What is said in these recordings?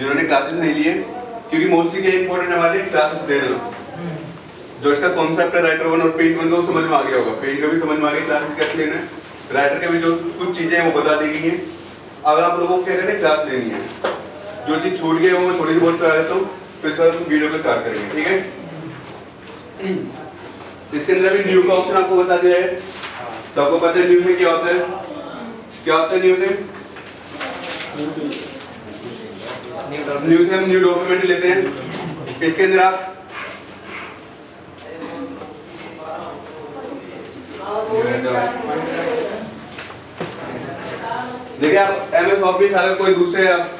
जिन्होंने क्लासेस नहीं लिए क्योंकि मोस्टली क्या इंपॉर्टेंट हमारे क्लासेस देना जो इसका कॉन्सेप्ट है राइटर वन और पेंट वन को समझ में आ गया होगा। पेंट का भी समझ में आ गया क्लासेस कैसे लेना है। राइटर के भी जो कुछ चीज़ें हैं वो बता दी गई हैं। अब आप लोगों को क्या करना है क्लास लेनी है। जो चीज़ छूट गई है वो मैं थोड़ी सी बहुत करा देता हूँ फिर इसके बाद वीडियो को स्टार्ट करेंगे ठीक है? इसके अंदर अभी न्यू का ऑप्शन आपको बता दिया है। तो आपको पता है न्यू में क्या होता है? क्या होता है न्यू से न्यू हम न्यू डॉक्यूमेंट लेते हैं। इसके अंदर आप देखिए, आप एम एस ऑफ़िस अगर कोई दूसरे आप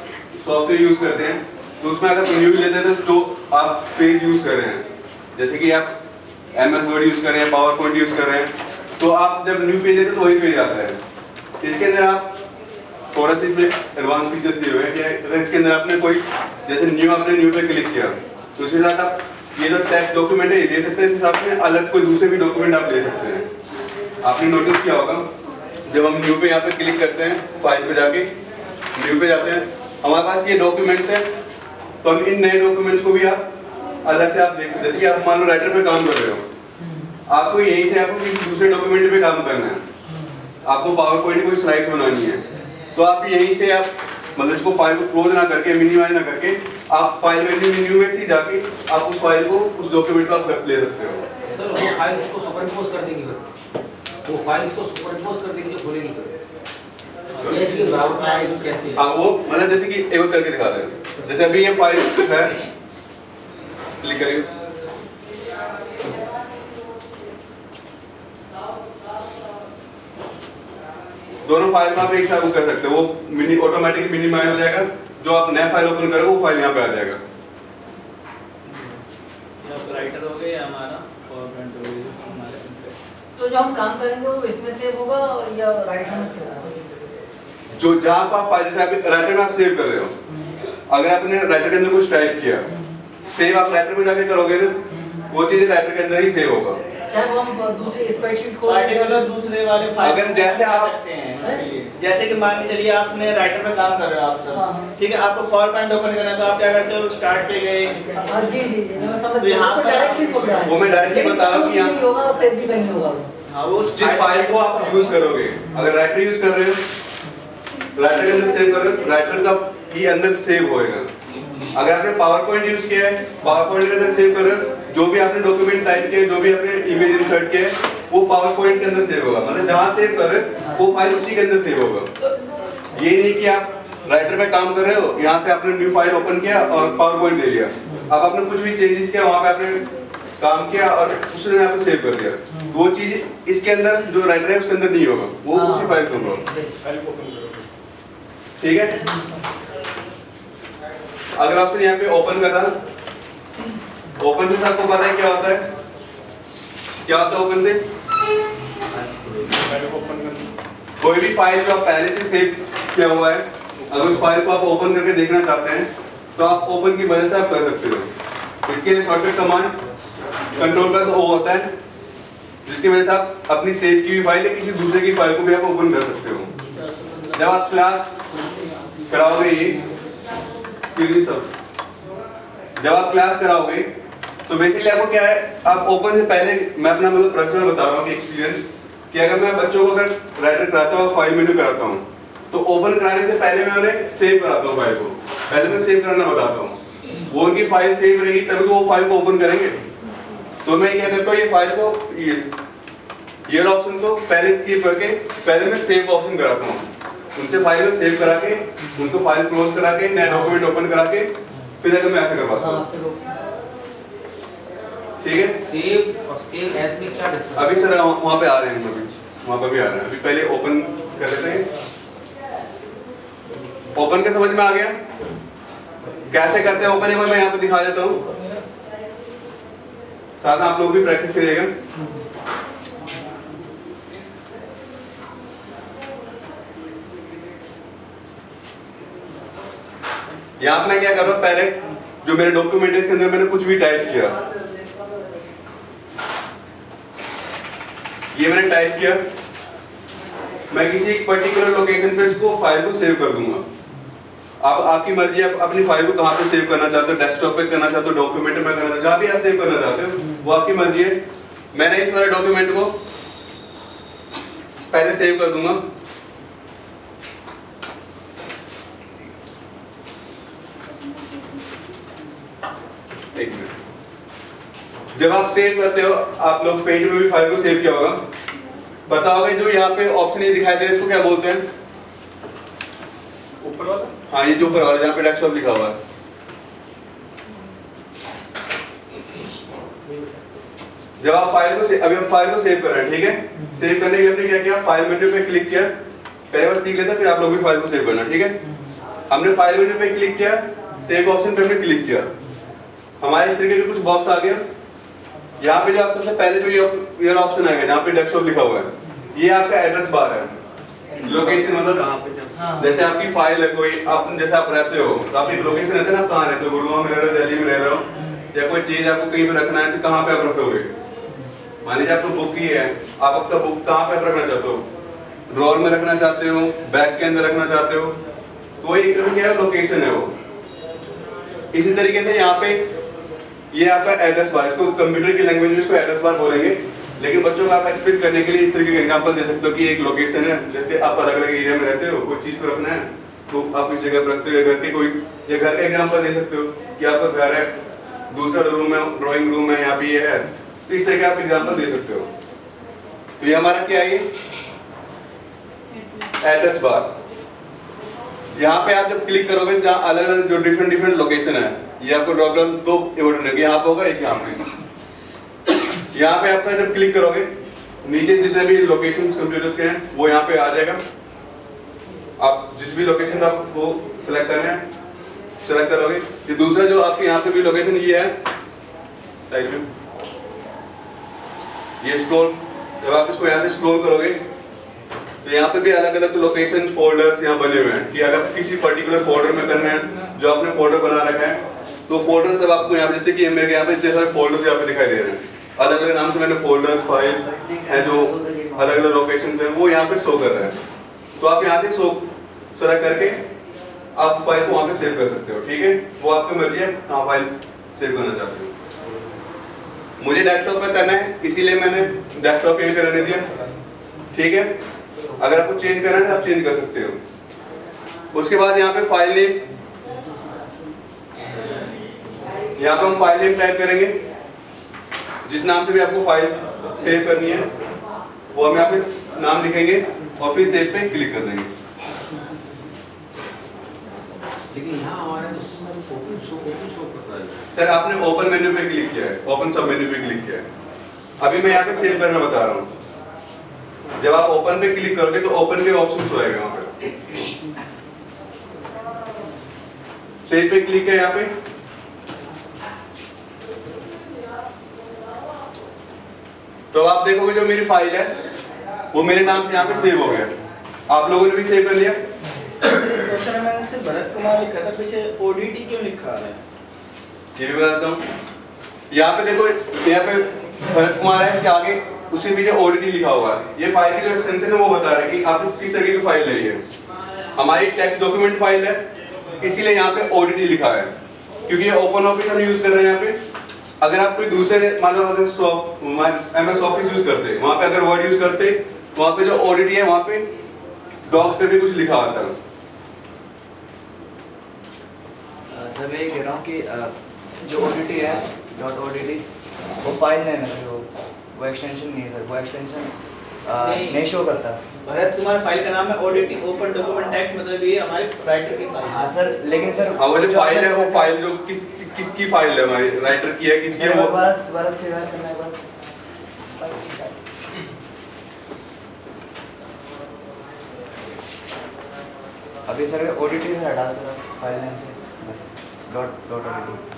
सॉफ्टवेयर यूज़ करते हैं तो उसमें अगर न्यू लेते हैं तो आप पेज यूज़ कर रहे हैं। जैसे कि आप एम एस वर्ड यूज़ कर रहे हैं पावर पॉइंट यूज़ कर रहे हैं तो आप जब न्यू पेज लेते हैं तो वही पेज आता है। इसके अंदर आप सा इसमें एडवांस फीचर्स दिए हुए हैं कि अगर इसके अंदर आपने कोई, जैसे न्यू आपने न्यू पे क्लिक किया तो उसके साथ आप, ये जो टेक्स्ट डॉक्यूमेंट है, ये दे सकते हैं, इसके साथ में अलग कोई दूसरे भी डॉक्यूमेंट आप ले सकते हैं। आपने नोटिस किया होगा, जब हम न्यू पे यहाँ पे क्लिक करते हैं फ़ाइल पे जाके न्यू पे जाते हैं, हमारे पास ये डॉक्यूमेंट्स है तो हम इन नए डॉक्यूमेंट्स को भी आप अलग से आप देख, जैसे कि आप मान लो राइटर पे काम कर रहे हो, आपको यहीं से आपको किसी दूसरे डॉक्यूमेंट पे काम करना है। आपको पावर पॉइंट कोई स्लाइड्स बनानी है तो आप यहीं से आप मतलब इसको फ़ाइल को क्लोज ना करके मिनिमाइज ना करके आप फ़ाइल मेन्यू मेन्यू में से जाके आप उस फ़ाइल को उस डॉक्यूमेंट को आप ले सकते हो। सर वो फ़ाइल इसको सुपरइम्पोज कर देगी वो फ़ाइल इसको सुपरइम्पोज कर देगी जो खोलेगी इसके बराबर में आएगी कैसे हाँ? वो मतलब जैसे कि एक बार करके दिखा दें जैसे अभी ये फ़ाइल है क्लिक करिए दोनों फ़ाइल को आप एक साथ कर सकते हो। वो मिनी ऑटोमेटिक मिनिमाइज हो जाएगा। जो आप नया फ़ाइल ओपन करोगे वो फ़ाइल यहाँ पे आ जाएगा। राइटर हो गया हमारा PowerPoint हो गया हमारे तो जो हम काम करेंगे वो इसमें सेव होगा या राइट में सेव होगा? जो जहाँ पर आप फ़ाइल जैसे राइटर में आप सेव कर रहे हो। अगर आपने राइटर के अंदर कुछ टाइप किया सेव आप राइटर में जाके करोगे ना वो चीज़ राइटर के अंदर ही सेव होगा। चाहे वो हम दूसरी स्प्रेडशीट खोल पार्टिकुलर दूसरे वाले फ़ाइल अगर जैसे आप- सकते हैं जैसे कि मान के चलिए आपने राइटर में काम कर रहे हो आप हाँ। सब ठीक है आपको पावर पॉइंट ओपन करना है तो आप क्या करते हो? स्टार्ट पे गए। हाँ जी जी जी मैं समझ तो यहाँ गया पर- डायरेक्टली खोल रहा है। वो मैं लेकिन बता रहा हूँ कि यहाँ- होगा सेव भी नहीं होगा। हाँ वो जिस फ़ाइल को आप यूज़ करोगे अगर राइटर यूज़ कर रहे हो राइटर के अंदर सेव कर रहे हो राइटर का ही अंदर सेव होएगा। अगर आपने पावर पॉइंट यूज़ किया है पावर पॉइंट के अंदर सेव कर रहे हो जो भी आपने डॉक्यूमेंट टाइप है जो भी आपने इमेज इंसर्ट है वो पावर पॉइंट के अंदर सेव होगा। मतलब जहाँ सेव कर रहे वो फ़ाइल उसी के अंदर सेव होगा। ये नहीं कि आप राइटर पे काम कर रहे हो यहाँ से आपने न्यू फ़ाइल ओपन किया और पावर पॉइंट ले लिया। अब आपने कुछ भी चेंजेस किया वहाँ पे आपने काम किया और उसने यहाँ पे सेव कर दिया। तो वो चीज़ इसके अंदर जो राइटर है उसके अंदर नहीं होगा। वो हाँ। उसी फ़ाइल में होगा। ठीक है? अगर आपने यहाँ पे ओपन करा ओपन से आपको पता है क्या होता है? क्या होता है ओपन से? कोई भी फ़ाइल जो आप पहले से सेव किया हुआ है अगर उस फ़ाइल को आप ओपन करके देखना चाहते हैं तो आप ओपन की मदद से आप कर सकते हो। इसके लिए shortcut command control plus O होता है जिसकी वजह से आप अपनी सेव की हुई फ़ाइल या किसी दूसरे की फ़ाइल को भी आप ओपन कर सकते हो। जब आप क्लास कराओगे ये सब जब आप क्लास कराओगे तो बेसिकली आपको क्या है, आप ओपन से पहले, मैं अपना मतलब पर्सनल बता रहा हूँ कि एक्सपीरियंस कि अगर मैं बच्चों को अगर राइटर कराता हूँ फ़ाइल मेन्यू कराता हूँ तो ओपन कराने से पहले मैं उन्हें सेव कराता हूँ फ़ाइल को। पहले मैं सेव करना बताता हूँ। वो उनकी फ़ाइल सेव रहेगी, तभी तो वो फ़ाइल को ओपन करेंगे। तो मैं क्या करता हूँ, ये फ़ाइल को, ये ये ऑप्शन को पहले स्किप करके, पहले मैं सेव ऑप्शन कराता हूँ। उनसे फ़ाइल को सेव करा के, उनको फ़ाइल क्लोज करा के, नया डॉक्यूमेंट ओपन करा के, फिर अगर मैं ऐसे करवाता हाँ। हूँ ठीक है? सेव और सेव एज में क्या डिफरेंस अभी सर वहाँ पे आ रहे हैं अभी वहाँ पे भी आ रहे हैं। अभी पहले ओपन कर लेते हैं। ओपन का समझ में आ गया? कैसे करते हैं ओपन एक बार मैं यहाँ पे दिखा देता हूँ। साथ में आप लोग भी प्रैक्टिस करिएगा। यहाँ पे मैं क्या कर रहा हूँ? पहले जो मेरे डॉक्यूमेंट है इसके अंदर मैंने कुछ भी टाइप किया। ये मैंने टाइप किया। मैं किसी एक पर्टिकुलर लोकेशन पे इसको फ़ाइल को सेव कर दूँगा। आप, आपकी मर्ज़ी आप अपनी फ़ाइल को कहाँ पे सेव करना चाहते हो डेस्कटॉप पे करना चाहते हो डॉक्यूमेंट में करना चाहते हो, जहाँ भी आप सेव करना चाहते हो, वो आपकी मर्ज़ी है। मैंने इस वाले डॉक्यूमेंट को पहले सेव कर दूँगा एक मिनट जब आप सेव करते हो आप लोग पेंट में भी फ़ाइल को सेव किया होगा। पता होगा जो यहाँ पे ऑप्शन ये दिखाई दे रहा है इसको क्या बोलते हैं? ऊपर वाला हाँ ये जो ऊपर वाला जहाँ पे डेस्कटॉप लिखा हुआ है। जब आप फ़ाइल को अभी हम फ़ाइल को सेव कर रहे हैं ठीक है? सेव करने के लिए हमने क्या किया? फ़ाइल मेन्यू पे क्लिक किया। पहले बार सीख लेते फिर आप लोग भी फ़ाइल को सेव करना ठीक है? हमने फ़ाइल मेन्यू पे क्लिक किया। सेव ऑप्शन पे हमने क्लिक किया। हमारे इस तरीके के कुछ बॉक्स आ गया यहाँ पे जो आप सबसे पहले जो ये ये ऑप्शन आ गया जहाँ पे डेस्कटॉप लिखा हुआ है ये आपका एड्रेस बार है। लोकेशन मतलब हाँ? जैसे आपकी फ़ाइल है कोई आप जैसे आप रहते हो तो आपकी एक लोकेशन रहते हैं ना आप कहाँ रहते हो? गुड़गांव में रह रहे हो दिल्ली में रह रहे हो या कोई चीज़ आपको कहीं पे रखना है तो कहाँ पे आप रखोगे? मान लीजिए आपको बुक की है आप आपका बुक कहाँ पे रखना चाहते हो? ड्रॉर में रखना चाहते हो बैग के अंदर रखना चाहते हो? तो एक तरह क्या लोकेशन है वो। इसी तरीके से यहाँ पे ये आपका एड्रेस बार इसको कंप्यूटर की लैंग्वेज में इसको एड्रेस बार बोलेंगे। लेकिन बच्चों को आप एक्सप्लेन करने के लिए इस तरीके का एग्ज़ाम्पल दे सकते हो कि एक लोकेशन है, जैसे आप अलग अलग एरिया में रहते हो, कोई चीज़ को रखना है तो आप इस जगह पर रखते हो घर के कोई, या घर का एग्ज़ाम्पल दे सकते हो कि आपका घर है, दूसरा रूम है ड्रॉइंग रूम है, यहाँ पे ये है। तो इस तरह के आप एग्ज़ाम्पल दे सकते हो। तो ये हमारा क्या है? एड्रेस बार यहाँ पे आप जब क्लिक करोगे, जहाँ अलग अलग जो डिफरेंट डिफरेंट लोकेशन है ये आपको ड्रॉप डाउन दो बटन है यहाँ पे होगा, एक यहाँ पे। यहाँ पे आपका जब क्लिक करोगे, नीचे जितने भी लोकेशन कंप्यूटर्स के हैं, वो यहाँ पे आ जाएगा। आप जिस भी लोकेशन आपको सिलेक्ट करना है सिलेक्ट करोगे। ये दूसरा जो आपके यहाँ पे भी लोकेशन ये है ये स्क्रॉल जब आप इसको यहाँ से स्क्रॉल करोगे तो यहाँ पे भी अलग अलग लोकेशन फोल्डर्स यहाँ बने हुए हैं कि अगर किसी पर्टिकुलर फोल्डर में करना है, जो आपने फोल्डर बना रखा है तो फोल्डर सब आपको यहाँ पे जैसे कि मेरे यहाँ पे इतने सारे फोल्डर्स यहाँ पे दिखाई दे रहे हैं। अलग अलग नाम से मैंने फोल्डर्स फ़ाइल हैं जो अलग अलग लोकेशन है, वो यहाँ पे शो कर रहे हैं। तो आप यहाँ से शो सेलेक्ट करके आप फ़ाइल को वहाँ पे सेव कर सकते हो, ठीक है? वो आपकी मर्ज़ी है कहाँ फ़ाइल सेव करना चाहते हो। मुझे डेस्कटॉप पे करना है, इसीलिए मैंने डेस्कटॉप पे करने दिया, ठीक है? अगर आपको चेंज करना है तो आप चेंज कर सकते हो। उसके बाद यहाँ पे फ़ाइल नेम यहाँ पे हम फ़ाइल नेम टाइप करेंगे। जिस नाम से भी आपको फ़ाइल सेव करनी है वो हम यहाँ पे नाम लिखेंगे और फिर सेव पे क्लिक कर देंगे। लेकिन यहाँ हमारे ओपन शो ओपन शो कर रहा है सर आपने ओपन मेन्यू पे क्लिक किया है ओपन सब मेन्यू पे क्लिक किया है। अभी मैं यहाँ पे सेव करना बता रहा हूँ। जब आप ओपन पे क्लिक करोगे तो ओपन के ऑप्शन आएगा वहाँ पे। सेव पे क्लिक है यहाँ पे। तो आप देखोगे जो मेरी फ़ाइल है वो मेरे नाम से यहाँ पे सेव हो गया। आप लोगों ने भी सेव कर लिया? क्वेश्चन मैंने सिर्फ़ भरत कुमार लिखा था पीछे ओडीटी क्यों लिखा है? ये भी बताता हूँ। यहाँ पे देखो यहाँ पे भरत कुमार है आगे? उसके पीछे ओडीटी लिखा हुआ है। ये फ़ाइल की जो एक्सटेंशन है वो बता रहा है कि आपको किस तरीके की फ़ाइल है। ये हमारी टेक्स्ट डॉक्यूमेंट फ़ाइल है इसीलिए यहाँ पे ओडीटी लिखा है। क्योंकि ये ओपन ऑफ़िस हम यूज़ कर रहे हैं यहाँ पे। अगर आप कोई दूसरे मान लो अगर एम एस ऑफ़िस यूज़ करते, वहाँ पे अगर वर्ड यूज़ करते, वहाँ पे जो ऑडिटी है, वहाँ पे डॉक्स पे भी कुछ लिखा होता है। सर, मैं कह रहा हूँ कि जो ऑडिटी है डॉट ऑडिटी वो फ़ाइल है ना वो वो एक्सटेंशन नहीं है सर वो एक्सटेंशन नहीं। नहीं शो करता भरत कुमार फ़ाइल का नाम है ओडीटी ओपन डॉक्यूमेंट टेक्स्ट मतलब ये हमारे राइटर की फ़ाइल हाँ सर लेकिन सर हाँ वो जो फ़ाइल है वो फ़ाइल जो किस किसकी फ़ाइल है हमारी राइटर की है किसकी है वो? दोबारा दोबारा से बात करना एक बार अभी सर ओडीटी से हटा दो सर फ़ाइल नेम से। बस डॉट डॉट ओडीटी